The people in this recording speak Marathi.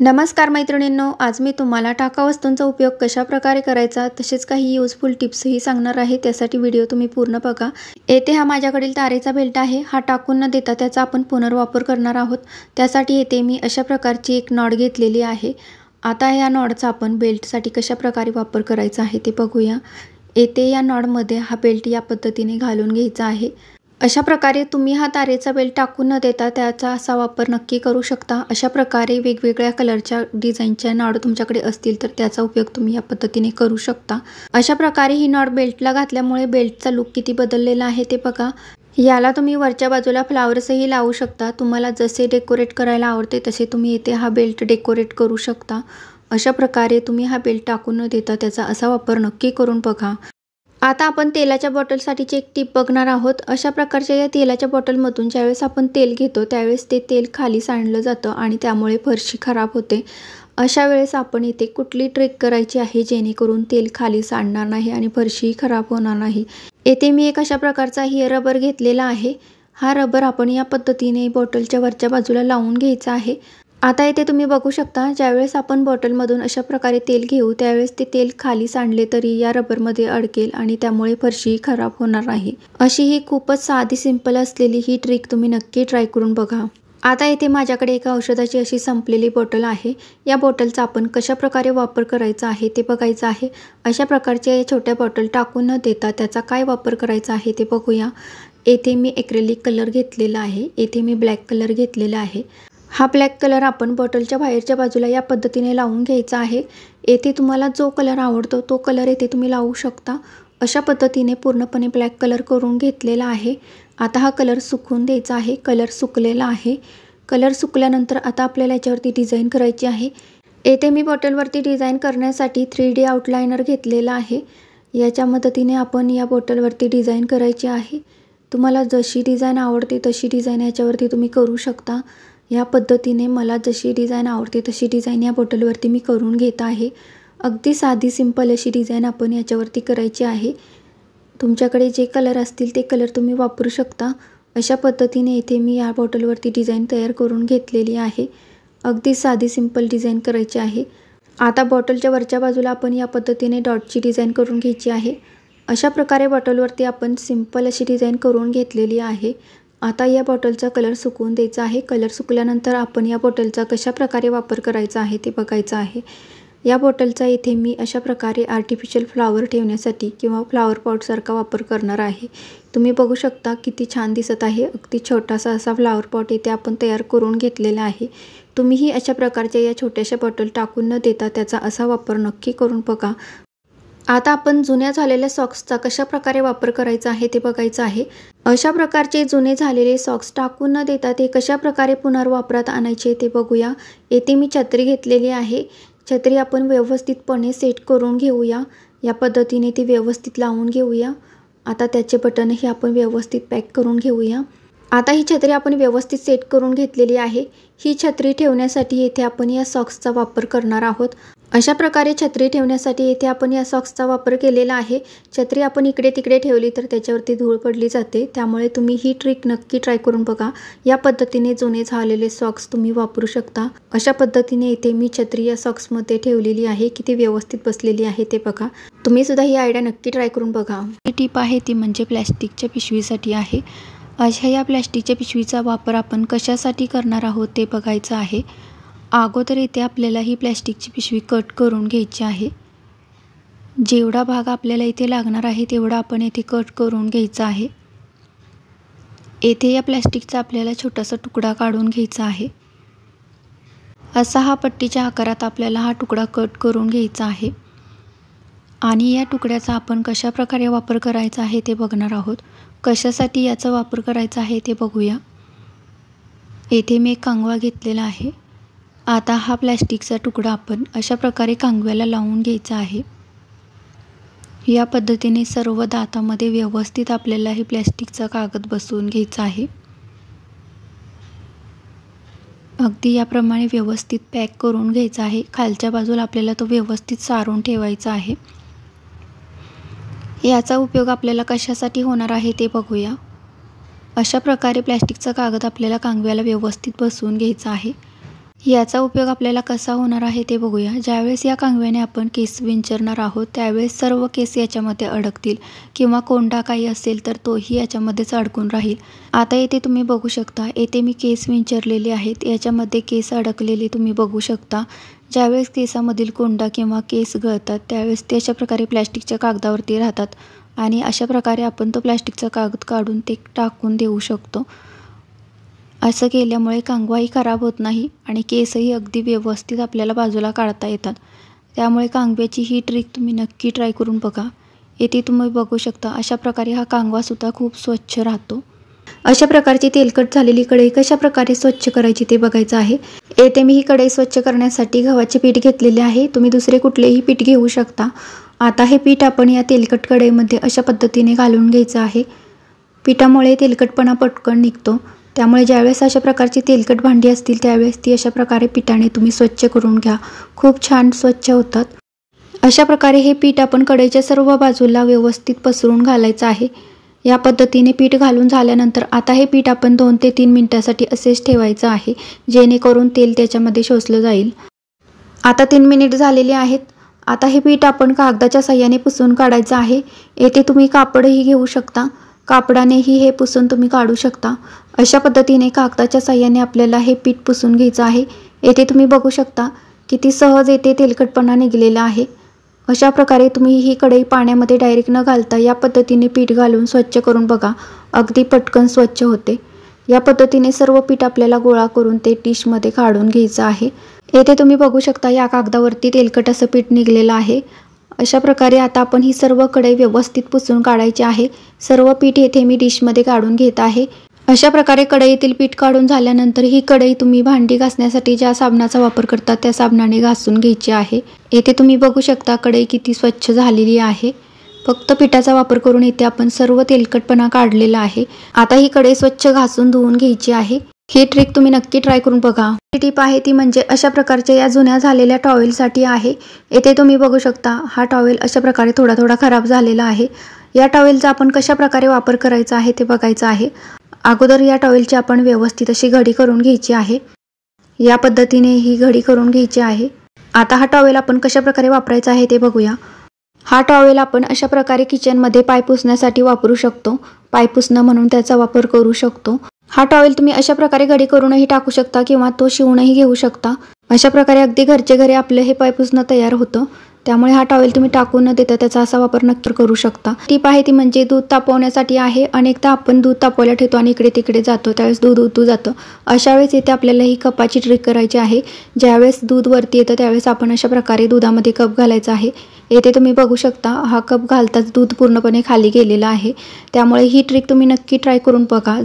नमस्कार मैत्रिणींनो आज मी तुम्हाला टाका वस्तूंचा उपयोग कशा प्रकारे करायचा तसेच काही युजफुल टिप्सही सांगणार आहे त्यासाठी व्हिडिओ तुम्ही पूर्ण बघा. येथे हा माझ्याकडील तारेचा बेल्ट आहे हा टाकून न देता त्याचा आपण पुनर्वापर करणार आहोत. त्यासाठी येथे मी अशा प्रकारची एक नॉड घेतलेली आहे. आता या नॉडचा आपण बेल्टसाठी कशा प्रकारे वापर करायचा आहे ते बघूया. येथे या नॉडमध्ये हा बेल्ट या पद्धतीने घालून घ्यायचा आहे. अशा प्रकारे तुम्ही हा तारेचा बेल्ट टाकून न देता त्याचा असा वापर नक्की करू शकता. अशा प्रकारे वेगवेगळ्या कलरच्या डिझाईनच्या नॉड तुमच्याकडे असतील तर त्याचा उपयोग तुम्ही या पद्धतीने करू शकता. अशा प्रकारे ही नॉड बेल्टला घातल्यामुळे बेल्टचा लुक किती बदललेला आहे ते बघा. याला तुम्ही वरच्या बाजूला फ्लावर्सही लावू शकता. तुम्हाला जसे डेकोरेट करायला आवडते तसे तुम्ही इथे हा बेल्ट डेकोरेट करू शकता. अशा प्रकारे तुम्ही हा बेल्ट टाकून न देता त्याचा असा वापर नक्की करून बघा. आता आपण तेलाच्या बॉटलसाठीची एक टीप बघणार आहोत अशा प्रकारच्या या तेलाच्या बॉटलमधून ज्यावेळेस आपण तेल घेतो त्यावेळेस ते तेल खाली सांडलं जातं आणि त्यामुळे फरशी खराब होते. अशा वेळेस आपण इथे कुठली ट्रिक करायची आहे जेणेकरून तेल खाली सांडणार नाही आणि फरशीही खराब होणार नाही? येथे मी एक अशा प्रकारचा हे रबर घेतलेला आहे. हा रबर आपण या पद्धतीने बॉटलच्या वरच्या बाजूला लावून घ्यायचा आहे. आता इथे तुम्ही बघू शकता ज्यावेळेस आपण बॉटलमधून अशा प्रकारे तेल घेऊ त्यावेळेस ते तेल खाली सांडले तरी या रबरमध्ये अडकेल आणि त्यामुळे फरशी खराब होणार नाही. अशी ही खूपच साधी सिंपल असलेली ही ट्रिक तुम्ही नक्की ट्राय करून बघा. आता इथे माझ्याकडे एका औषधाची अशी संपलेली बॉटल आहे. या बॉटलचा आपण कशा प्रकारे वापर करायचा आहे ते बघायचं आहे. अशा प्रकारच्या या छोट्या बॉटल टाकून न देता त्याचा काय वापर करायचा आहे ते बघूया. येथे मी एक्रेलिक कलर घेतलेला आहे. येथे मी ब्लॅक कलर घेतलेला आहे. हा ब्लॅक कलर आपण बॉटलच्या बाहेरच्या बाजूला या पद्धतीने लावून घ्यायचा आहे. येथे तुम्हाला जो कलर आवडतो तो कलर येथे तुम्ही लावू शकता. अशा पद्धतीने पूर्णपणे ब्लॅक कलर करून घेतलेला आहे. आता हा कलर सुकून द्यायचा आहे. कलर सुकलेला आहे. कलर सुकल्यानंतर आता आपल्याला याच्यावरती डिझाईन करायची आहे. येथे मी बॉटलवरती डिझाईन करण्यासाठी थ्री डी आउटलायनर घेतलेला आहे. याच्या मदतीने आपण या बॉटलवरती डिझाईन करायची आहे. तुम्हाला जशी डिझाईन आवडते तशी डिझाईन याच्यावरती तुम्ही करू शकता. या पद्धतीने मला जशी डिझाईन आवडते तशी डिझाईन या बॉटलवरती मी करून घेत आहे. अगदी साधी सिंपल अशी डिझाईन आपण याच्यावरती करायची आहे. तुमच्याकडे जे कलर असतील ते कलर तुम्ही वापरू शकता. अशा पद्धतीने इथे मी या बॉटलवरती डिझाईन तयार करून घेतलेली आहे. अगदी साधी सिंपल डिझाईन करायची आहे. आता बॉटलच्या वरच्या बाजूला आपण या पद्धतीने डॉटची डिझाईन करून घ्यायची आहे. अशा प्रकारे बॉटलवरती आपण सिंपल अशी डिझाईन करून घेतलेली आहे. आता या बॉटलचा कलर सुकवून द्यायचा आहे. कलर सुकल्यानंतर आपण या बॉटलचा कशा प्रकारे वापर करायचा आहे ते बघायचं आहे. या बॉटलचा इथे मी अशा प्रकारे आर्टिफिशियल फ्लावर ठेवण्यासाठी किंवा फ्लावर पॉटसारखा वापर करणार आहे. तुम्ही बघू शकता किती छान दिसत आहे. अगदी छोटासा असा फ्लावर पॉट इथे आपण तयार करून घेतलेला आहे. तुम्हीही अशा प्रकारच्या या छोट्याशा बॉटल टाकून न देता त्याचा असा वापर नक्की करून बघा. आता आपण जुन्या झालेल्या सॉक्सचा कशा प्रकारे वापर करायचा आहे ते बघायचं आहे. अशा प्रकारचे जुने झालेले सॉक्स टाकून न देता ते कशा प्रकारे पुनर्वापरात आणायचे ते बघूया. येथे मी छत्री घेतलेली आहे. छत्री आपण व्यवस्थितपणे सेट करून घेऊया. या पद्धतीने ती व्यवस्थित लावून घेऊया. आता त्याचे बटनही आपण व्यवस्थित पॅक करून घेऊया. आता ही छत्री आपण व्यवस्थित सेट करून घेतलेली आहे. ही छत्री ठेवण्यासाठी येथे आपण या सॉक्सचा वापर करणार आहोत. अशा प्रकारे छत्री ठेवण्यासाठी येथे आपण या सॉक्सचा वापर केलेला आहे. छत्री आपण इकडे तिकडे ठेवली तर त्याच्यावरती धूळ पडली जाते. त्यामुळे तुम्ही ही ट्रिक नक्की ट्राय करून बघा. या पद्धतीने जुने झालेले सॉक्स तुम्ही वापरू शकता. अशा पद्धतीने इथे मी छत्री या सॉक्समध्ये ठेवलेली आहे. किती व्यवस्थित बसलेली आहे ते बघा. तुम्ही सुद्धा ही आयडिया नक्की ट्राय करून बघा. ही टीप आहे ती म्हणजे प्लॅस्टिकच्या पिशवीसाठी आहे. अशा या प्लॅस्टिकच्या पिशवीचा वापर आपण कशासाठी करणार आहोत ते बघायचं आहे. अगोदर येथे आपल्याला ही प्लॅस्टिकची पिशवी कट करून घ्यायची आहे. जेवढा भाग आपल्याला इथे लागणार आहे तेवढा आपण येथे कट करून घ्यायचा आहे. येथे या प्लॅस्टिकचा आपल्याला छोटासा तुकडा काढून घ्यायचा आहे. असा हा पट्टीच्या आकारात आपल्याला हा तुकडा कट करून घ्यायचा आहे. आणि या तुकड्याचा आपण कशा प्रकारे वापर करायचा आहे ते बघणार आहोत. कशासाठी याचा वापर करायचा आहे ते बघूया. येथे मी एक कांगवा घेतलेला आहे. आता हा प्लॅस्टिकचा तुकडा आपण अशा प्रकारे कांगव्याला लावून घ्यायचा आहे. या पद्धतीने सर्व दातामध्ये व्यवस्थित आपल्याला हे प्लॅस्टिकचा कागद बसवून घ्यायचा आहे. अगदी याप्रमाणे व्यवस्थित पॅक करून घ्यायचा आहे. खालच्या बाजूला आपल्याला तो व्यवस्थित सारून ठेवायचा आहे. याचा उपयोग आपल्याला कशासाठी होणार आहे ते बघूया. अशा प्रकारे प्लॅस्टिकचा कागद आपल्याला कांगव्याला व्यवस्थित बसवून घ्यायचा आहे. याचा उपयोग आपल्याला कसा होणार आहे ते बघूया. ज्यावेळेस या कांगव्याने आपण केस विंचरणार आहोत त्यावेळेस सर्व केस याच्यामध्ये अडकतील किंवा कोंडा काही असेल तर तोही याच्यामध्येच अडकून राहील. आता येथे तुम्ही बघू शकता येथे मी केस विंचरलेले आहेत. याच्यामध्ये केस अडकलेले तुम्ही बघू शकता. ज्यावेळेस केसामधील कोंडा किंवा केस गळतात त्यावेळेस ते अशा प्रकारे प्लॅस्टिकच्या कागदावरती राहतात आणि अशा प्रकारे आपण तो प्लॅस्टिकचा कागद काढून ते टाकून देऊ शकतो. असं केल्यामुळे कांगवाही खराब होत नाही आणि केसही अगदी व्यवस्थित आपल्याला बाजूला काढता येतात. त्यामुळे कांगव्याची ही ट्रिक तुम्ही नक्की ट्राय करून बघा. येथे तुम्ही बघू शकता अशा प्रकारे हा कांगवासुद्धा खूप स्वच्छ राहतो. अशा प्रकारची तेलकट झालेली कढई कशा प्रकारे स्वच्छ करायची ते बघायचं आहे. येथे मी ही कढई स्वच्छ करण्यासाठी गव्हाचे पीठ घेतलेले आहे. तुम्ही दुसरे कुठलेही पीठ घेऊ शकता. आता हे पीठ आपण या तेलकट कढईमध्ये अशा पद्धतीने घालून घ्यायचं आहे. पिठामुळे तेलकटपणा पटकन निघतो. त्यामुळे ज्यावेळेस अशा प्रकारची तेलकट भांडी असतील त्यावेळेस ती अशा प्रकारे पिठाने तुम्ही स्वच्छ करून घ्या. खूप छान स्वच्छ होतात. अशा प्रकारे हे पीठ आपण कढईच्या सर्व बाजूला व्यवस्थित पसरून घालायचं आहे. या पद्धतीने पीठ घालून झाल्यानंतर आता हे पीठ आपण दोन ते तीन मिनटासाठी असेच ठेवायचं आहे जेणेकरून तेल त्याच्यामध्ये शोषलं जाईल. आता तीन मिनिट झालेले आहेत. आता हे पीठ आपण कागदाच्या साह्याने पुसून काढायचं आहे. येथे तुम्ही कापडही घेऊ शकता. कापडानेही हे पुसून तुम्ही काढू शकता. अशा पद्धतीने कागदाच्या साह्याने आपल्याला हे पीठ पुसून घ्यायचं आहे. येथे तुम्ही बघू शकता किती सहज येथे तेलकटपणा निघलेला आहे. अशा प्रकारे तुम्ही ही कढई पाण्यामध्ये डायरेक्ट न घालता या पद्धतीने पीठ घालून स्वच्छ करून बघा. अगदी पटकन स्वच्छ होते. या पद्धतीने सर्व पीठ आपल्याला गोळा करून ते डिशमध्ये काढून घ्यायचं आहे. येथे तुम्ही बघू शकता या कागदावरती तेलकट असं पीठ निघलेलं आहे. अशा प्रकारे आता आपण ही सर्व कढई व्यवस्थित पुसून काढायची आहे. सर्व पीठ येथे मी डिशमध्ये काढून घेत आहे. अशा प्रकारे कढईतील पीठ काढून झाल्यानंतर ही कढई तुम्ही भांडी घासण्यासाठी ज्या साबणाचा वापर करता त्या साबणाने घासून घ्यायची आहे. येथे तुम्ही बघू शकता कढई किती स्वच्छ झालेली आहे. फक्त पिठाचा वापर करून इथे आपण सर्व तेलकटपणा काढलेला आहे. आता ही कढई स्वच्छ घासून धुवून घ्यायची आहे. ही ट्रिक तुम्ही नक्की ट्राय करून बघा. ही टीप आहे ती म्हणजे अशा प्रकारच्या या जुन्या झालेल्या टॉवेलसाठी आहे. येथे तुम्ही बघू शकता हा टॉवेल अशा प्रकारे थोडा थोडा खराब झालेला आहे. या टॉवेलचा आपण कशा प्रकारे वापर करायचा आहे ते बघायचं आहे. अगोदर या टॉवेलची आपण व्यवस्थित अशी घडी करून घ्यायची आहे. या पद्धतीने ही घडी करून घ्यायची आहे. आता हा टॉवेल आपण कशा प्रकारे वापरायचा आहे ते बघूया. हा टॉवेल आपण अशा प्रकारे किचनमध्ये पाय पुसण्यासाठी वापरू शकतो. पाय पुसणं म्हणून त्याचा वापर करू शकतो. हा टॉवेल तुम्ही अशा प्रकारे घडी करूनही टाकू शकता किंवा तो शिवूनही घेऊ शकता. अशा प्रकारे अगदी घरचे घरी आपलं हे पाय पुसणं तयार होतं. त्यामुळे हा टॉवेल तुम्ही टाकून न देता त्याचा असा वापर नक्की करू शकता. टीप आहे ती म्हणजे दूध तापवण्यासाठी आहे. अनेकदा आपण दूध तापवायला ठेवतो आणि इकडे तिकडे जातो. त्यावेळेस दूध उतू जातं. अशा वेळेस इथे आपल्याला ही कपाची ट्रिक करायची आहे. ज्यावेळेस दूध वरती येतं त्यावेळेस आपण अशा प्रकारे दुधामध्ये कप घालायचा आहे. येथे तुम्ही बघू शकता हा कप घालताच दूध पूर्णपणे खाली गेलेला आहे. त्यामुळे ही ट्रिक तुम्ही नक्की ट्राय करून बघा.